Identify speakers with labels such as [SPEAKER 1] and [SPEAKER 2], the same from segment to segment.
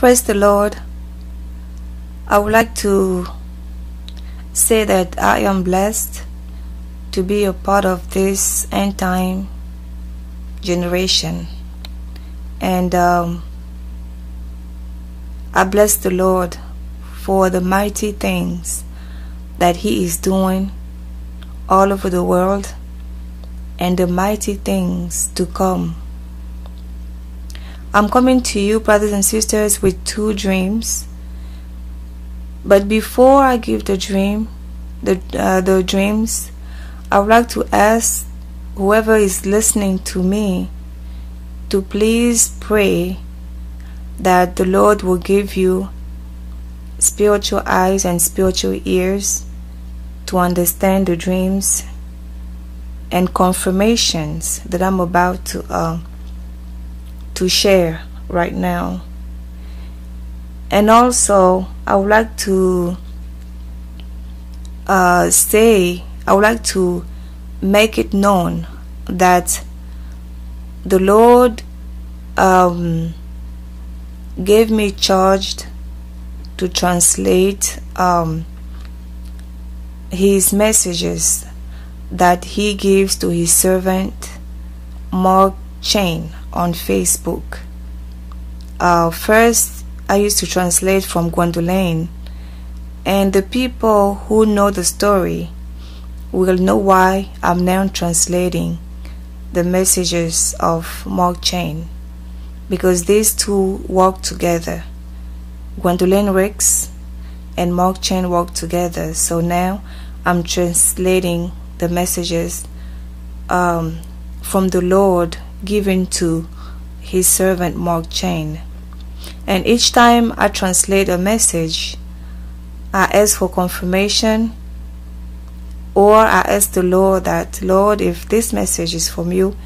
[SPEAKER 1] Praise the Lord. I would like to say that I am blessed to be a part of this end time generation. And um, I bless the Lord for the mighty things that He is doing all over the world and the mighty things to come. I'm coming to you, brothers and sisters, with two dreams. But before I give the dream, the uh, the dreams, I would like to ask whoever is listening to me to please pray that the Lord will give you spiritual eyes and spiritual ears to understand the dreams and confirmations that I'm about to uh, to share right now. And also, I would like to uh, say, I would like to make it known that the Lord um, gave me charged to translate um, his messages that he gives to his servant Mark Chen on Facebook. Uh, first, I used to translate from Gwendolyn, and the people who know the story will know why I'm now translating the messages of Mark Chen because these two work together. Gwendolyn Ricks and Mark Chen work together. So now I'm translating the messages um, from the Lord given to his servant Mark Chen. And each time I translate a message, I ask for confirmation or I ask the Lord that, Lord, if this message is from you,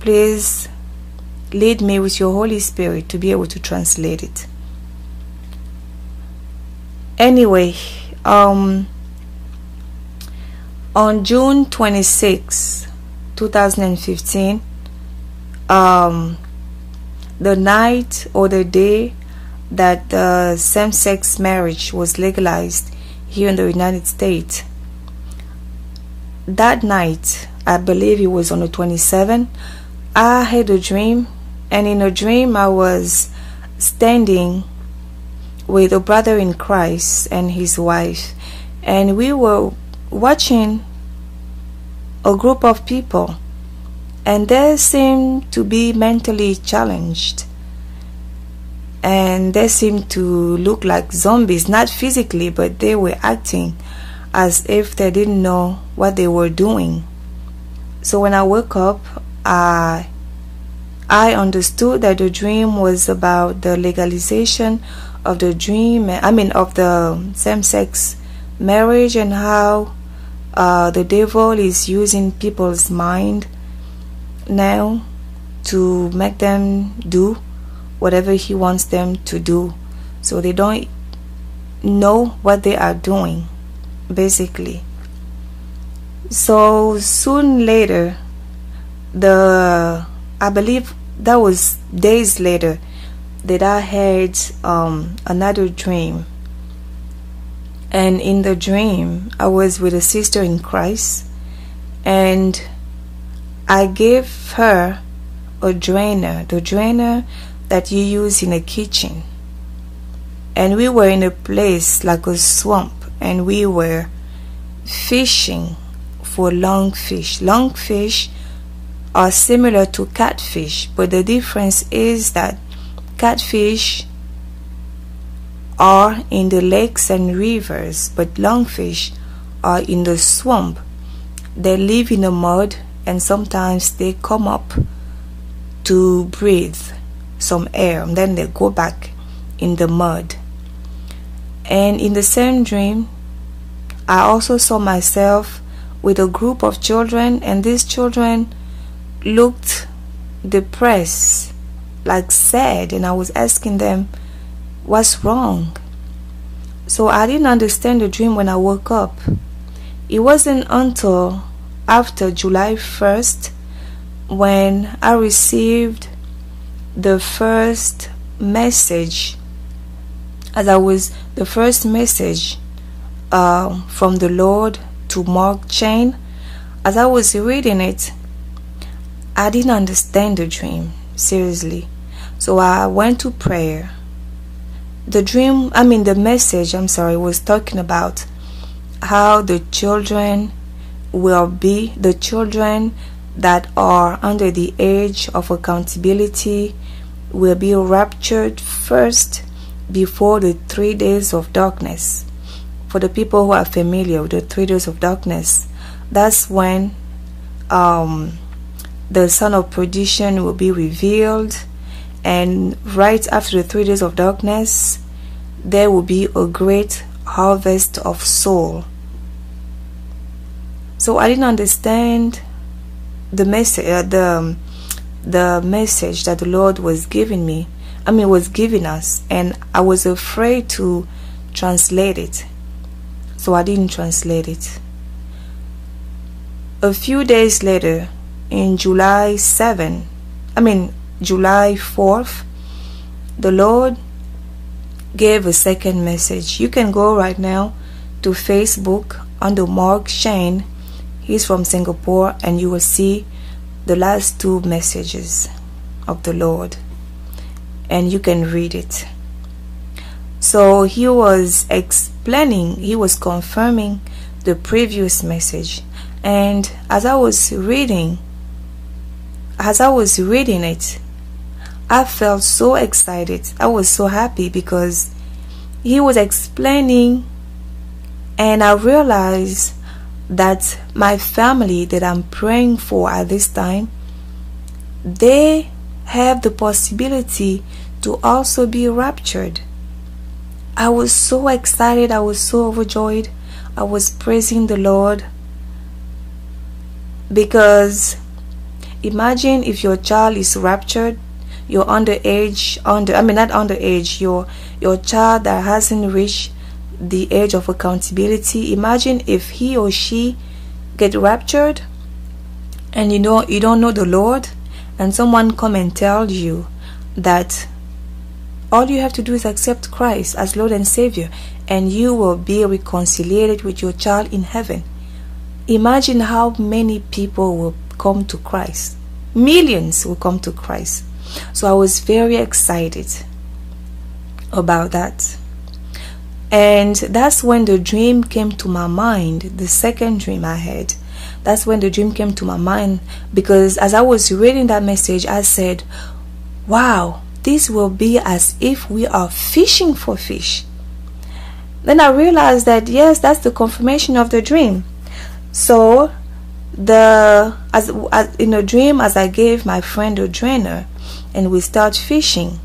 [SPEAKER 1] please lead me with your Holy Spirit to be able to translate it. Anyway, um, on June 26, 2015, um, the night or the day that the same sex marriage was legalized here in the United States, that night, I believe it was on the 27th, I had a dream, and in a dream, I was standing with a brother in Christ and his wife, and we were watching a group of people, and they seemed to be mentally challenged. And they seemed to look like zombies, not physically, but they were acting as if they didn't know what they were doing. So when I woke up, I I understood that the dream was about the legalization of the dream, I mean of the same-sex marriage and how uh, the devil is using people's mind now to make them do whatever he wants them to do so they don't know what they are doing basically. So soon later, the I believe that was days later that I had um, another dream. And in the dream, I was with a sister in Christ, and I gave her a drainer, the drainer that you use in a kitchen. And we were in a place like a swamp and we were fishing for lungfish. Lungfish are similar to catfish, but the difference is that catfish are in the lakes and rivers, but lungfish are in the swamp. They live in the mud and sometimes they come up to breathe some air and then they go back in the mud. And in the same dream, I also saw myself with a group of children, and these children looked depressed, like sad, and I was asking them, What's wrong? So I didn't understand the dream when I woke up. It wasn't until after July 1st when I received the first message as I was the first message uh, from the Lord to Mark Chen, as I was reading it, I didn't understand the dream seriously. So I went to prayer. The dream, I mean, the message, I'm sorry, was talking about how the children will be, the children that are under the age of accountability will be raptured first before the three days of darkness. For the people who are familiar with the three days of darkness, that's when um, the son of perdition will be revealed, and right after the three days of darkness, there will be a great harvest of soul. So I didn't understand the message, uh, the the message that the Lord was giving me. I mean, was giving us, and I was afraid to translate it, so I didn't translate it. A few days later, in July 7, I mean July 4th, the Lord gave a second message. You can go right now to Facebook under Mark Chen. He's from Singapore, and you will see the last two messages of the Lord, and you can read it. So he was explaining, he was confirming the previous message. And as I was reading, as I was reading it, I felt so excited. I was so happy because he was explaining, and I realized that my family that I'm praying for at this time, they have the possibility to also be raptured. I was so excited, I was so overjoyed. I was praising the Lord because imagine if your child is raptured, your underage, under I mean not underage, your your child that hasn't reached the edge of accountability. Imagine if he or she get raptured and you know you don't know the Lord and someone come and tell you that all you have to do is accept Christ as Lord and Savior and you will be reconciled with your child in heaven. Imagine how many people will come to Christ. Millions will come to Christ. So I was very excited about that. And that's when the dream came to my mind, the second dream I had. That's when the dream came to my mind because as I was reading that message, I said, Wow, this will be as if we are fishing for fish. Then I realized that yes, that's the confirmation of the dream. So the as, as in a dream as I gave my friend a drainer and we start fishing,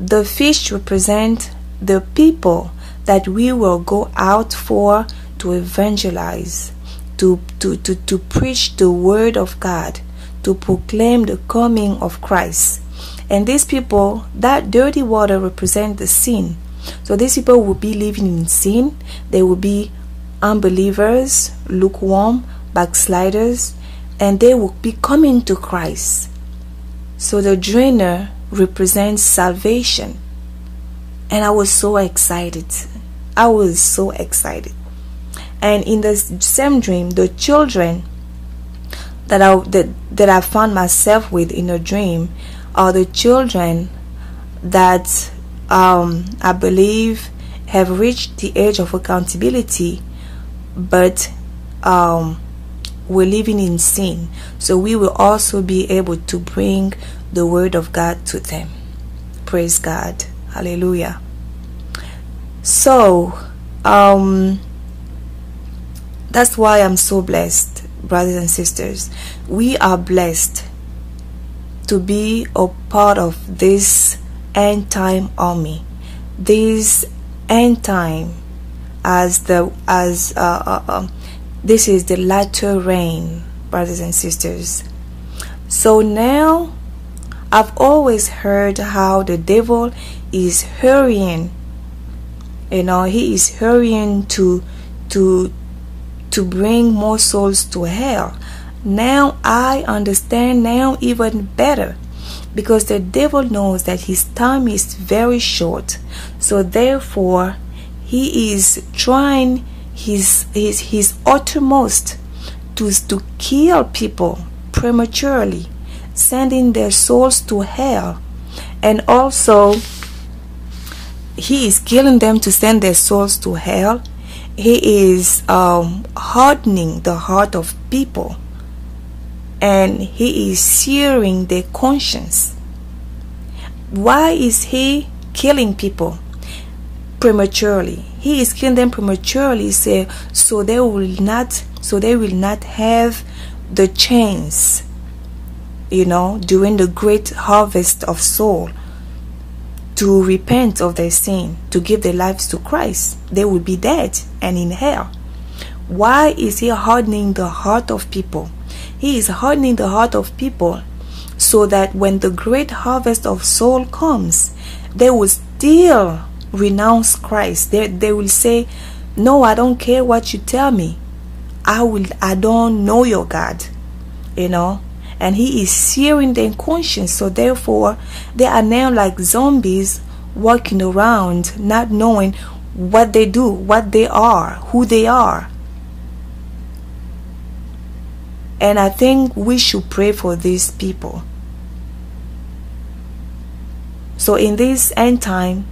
[SPEAKER 1] the fish represent the people that we will go out for to evangelize, to, to, to, to preach the word of God, to proclaim the coming of Christ. And these people, that dirty water represent the sin. So these people will be living in sin. They will be unbelievers, lukewarm, backsliders, and they will be coming to Christ. So the drainer represents salvation. And I was so excited. I was so excited. And in the same dream, the children that I that, that I found myself with in a dream are the children that um, I believe have reached the age of accountability, but um, we're living in sin. So we will also be able to bring the word of God to them. Praise God. Hallelujah. So, um, that's why I'm so blessed, brothers and sisters. We are blessed to be a part of this end time army. This end time, as the as uh, uh, uh, this is the latter rain, brothers and sisters. So now, I've always heard how the devil is hurrying you uh, know he is hurrying to to to bring more souls to hell now i understand now even better because the devil knows that his time is very short. So therefore, he is trying his his his uttermost to to kill people prematurely, sending their souls to hell, and also he is killing them to send their souls to hell. He is um, hardening the heart of people and he is searing their conscience. Why is he killing people prematurely? He is killing them prematurely so, so they will not so they will not have the chance you know during the great harvest of soul to repent of their sin to give their lives to Christ they will be dead and in hell why is he hardening the heart of people he is hardening the heart of people so that when the great harvest of soul comes, they will still renounce Christ. They, they will say, No, I don't care what you tell me. I will I don't know your God. You know? And he is searing their conscience. So therefore they are now like zombies walking around not knowing what they do, what they are, who they are. And I think we should pray for these people. So in this end time,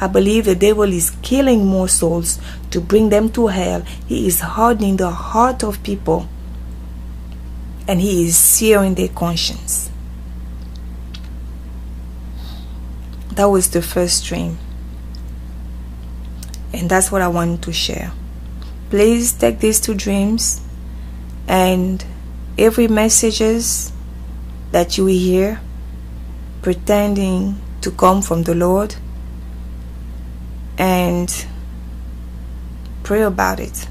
[SPEAKER 1] I believe the devil is killing more souls to bring them to hell. He is hardening the heart of people and he is searing their conscience. That was the first dream. And that's what I wanted to share. Please take these two dreams and every messages that you hear pretending to come from the Lord and pray about it.